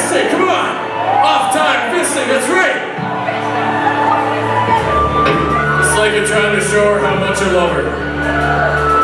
Fisting, come on. Off time fisting, that's right. It's like you're trying to show her how much you love her.